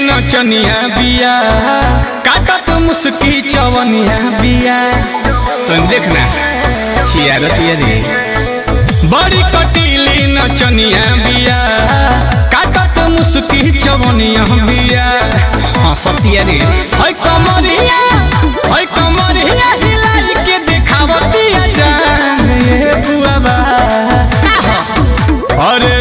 नचनिया बिया। काटत मुस्की चवनिया बिया। तुम देखना, छियारत रे। बड़ी कटीली नचनिया बिया। काटत मुस्की चवनिया बिया। हाँ सतिया रे। है कमरिया है कमरिया हिलाई के दिखावतिया जान ये बुआबा अरे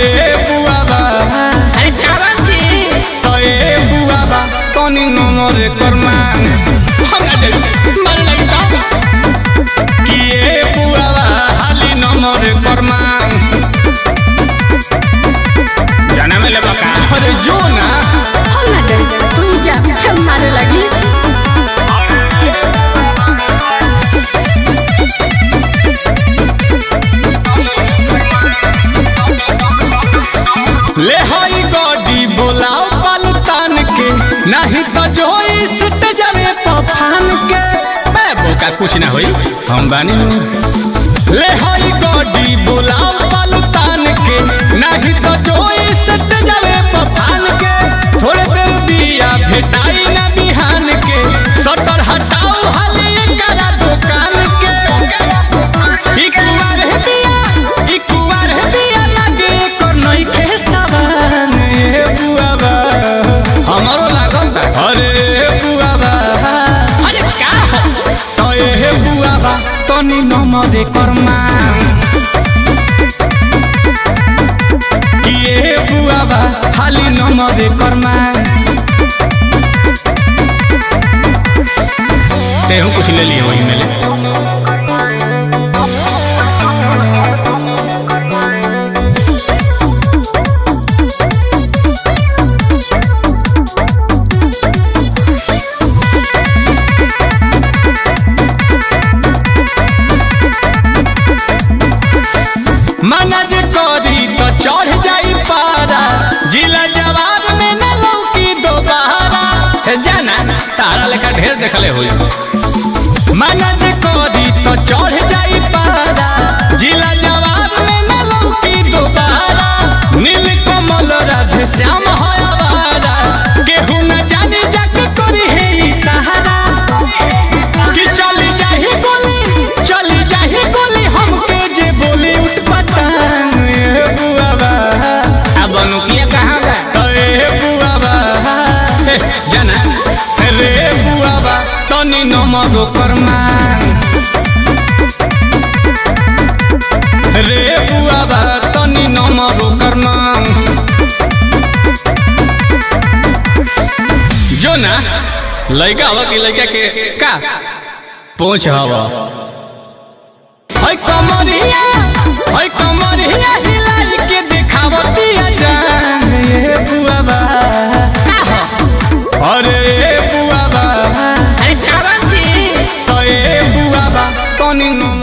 नहीं तो जो इस जावे पफान के। मैं बोका कुछ ना होई हम बानी। ले हाई गोडी बुलाओ पलतान के। नहीं तो जो इस जावे पफान के। थोड़े देर दिया भेटाई तनी नमरे करमा कि ए बुआबा खाली नमरे करमा कुछ ले लिए तारा लेखा ढेर देखले होई। मना जे करी तो चढ़ जाई पारा। जिला जवान में न लौकी दोबारा। नील कमल राधे श्याम हयावारा केहू न जाने जाके करी है सहारा। कि चली जाही गोली चली जाही गोली हमके जे बोली उठ पटांग ए बुआबा अब अनुकिया कहाँ बा? ए बुआबा हे, जाना रे बुआबा तनी नमरो करमा रे बुआबा तनी नमरो करमा जो ना लड़का हवा की लड़का के का पहुँच हवा कमरिया ni no